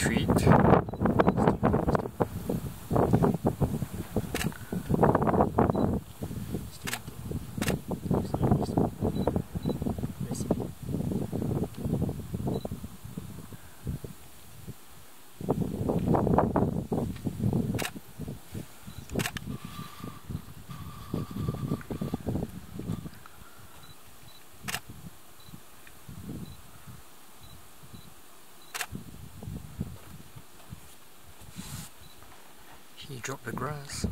treat. He dropped the grass.